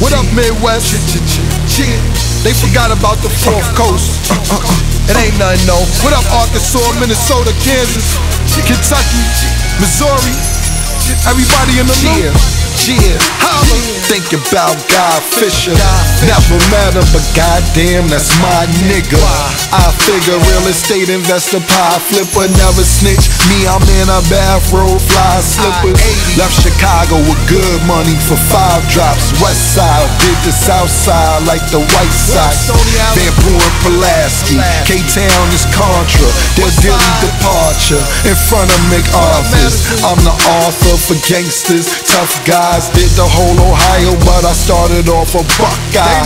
What up, Midwest? They forgot about the fourth coast. It ain't nothing, no. What up, Arkansas, Minnesota, Kansas, Kentucky, Missouri? Everybody in the loop. Yeah, Holla. thinking about Guy Fisher. Never met him, but goddamn, that's my nigga. I figure real estate investor, pie flipper, never snitch. Me, I'm in a bathrobe, fly slippers. Left Chicago with good money for five drops. West side, did the south side like the white Sox. Van Buren, Pulaski, K-Town is Contra. Their daily departure in front of MacArthur's. I'm the author for gangsters, tough guys. Did the whole Ohio, but I started off a Buckeye.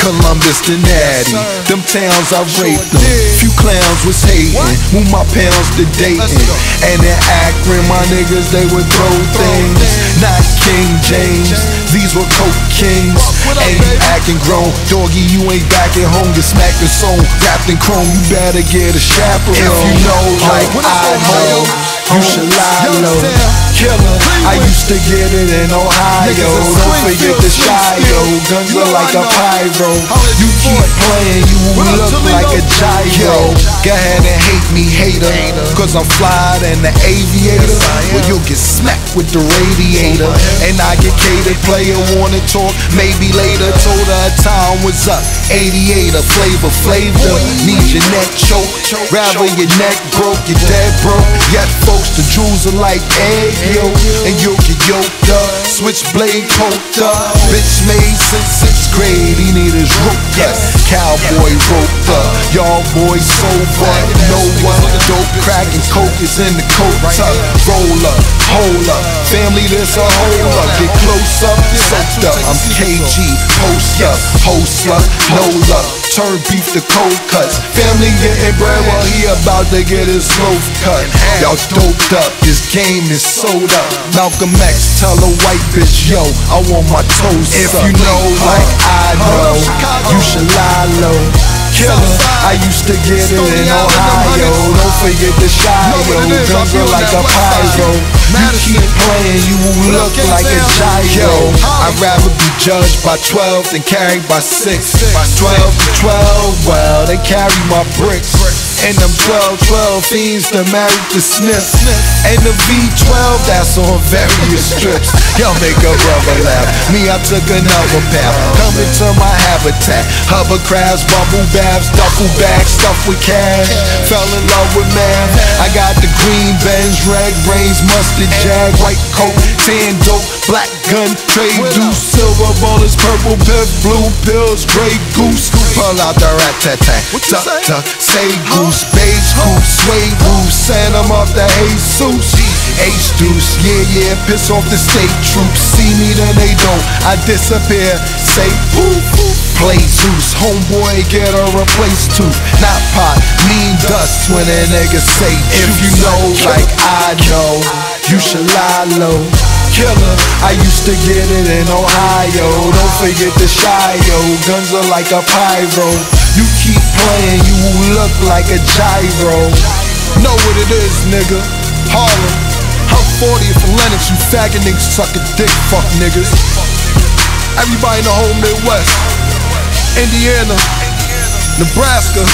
Columbus, the Natty. sir. Them towns I raped them. Few clowns was hating. Move my pounds to Dayton. And in Akron, my niggas, they would throw things. Things. Not King James. These were Coke Kings. And you acting grown. Doggy, you ain't back at home. Get smacked and sewn. Wrapped in chrome. You better get a chaperone. If you know oh, like What I know, you should lie low. Killer. I used to get it in Ohio. Don't forget the shy yo. Guns You are like a pyro. You keep playing, you look like a gyro. Go ahead and hate me, hater. Cause I'm flyer than the aviator. Well, you'll get smacked with the radiator. And I get catered, player wanna talk. Maybe later, told her time was up. 88, a flavor, flavor. Need your neck choked. Rather your neck broke, you're dead broke. Yet folks, the jewels are like egg yolk. And you'll get yoked up. Switchblade poked up. Bitch made since sixth grade. Cowboy roped up. Y'all boys sober. No one. Dope crack and coke is in the coat tuck. Roll up, hold up. Family, this a hold up. Get close up, soaked up. I'm KG, post up, host up, no luck. Turn beef to cold cuts. Family getting bread while he about to get his loaf cut. Y'all doped up, this game is sold up. Malcolm X tell a white bitch, yo, I want my toes If you know like I know, you should lie low. Killer, I used to get it in Ohio. Don't forget the. Guns are like a pyro. You keep playing, you will look like a gyro. I'd rather be judged by 12 than carried by 6. By 12 to 12, well, they carry my bricks. And them 12, 12 fiends that married to Smith. And the V12, that's on various strips. Y'all make a brother laugh. Me, I took another path. Coming to my habitat. Hovercrafts, bubble baths, duffel bags, stuffed with cash. Fell in love with math. I got the green Benz, red brains, mustard jag, white coat, tan dope, black gun, trade deuce, silver bullets, purple piff, blue pills, gray goose. Pull out the rat tat tat. You Tuck, say? goose, beige goose, suede goose, send 'em off the Jesus. H deuce, yeah, yeah, piss off the state troops. See me, then they don't. I disappear, say poof. Play Zeus, homeboy, get a replace tooth. Not pot, mean dust when a nigga say If you know like I know, you should lie low. Killer, I used to get it in Ohio. Don't forget the shy yo. Guns are like a pyro. You keep playing, you look like a gyro. Know what it is, nigga. Harlem. I'm 40th for Lenox, you faggot niggas suck a dick, fuck niggas. Everybody in the whole Midwest. Indiana, Nebraska,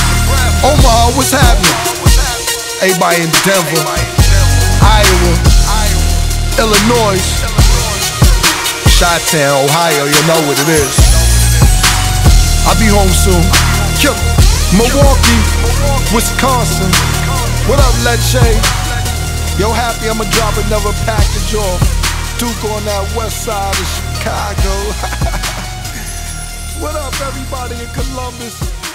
Omaha, what's happening? Everybody in Denver, Iowa, Illinois, Chi-Town, Ohio, you know what it is. I'll be home soon. Kill Milwaukee, Wisconsin. What up, Leche? Yo, happy I'ma drop another package off. Duke on that west side of Chicago. what up, everybody in Columbus?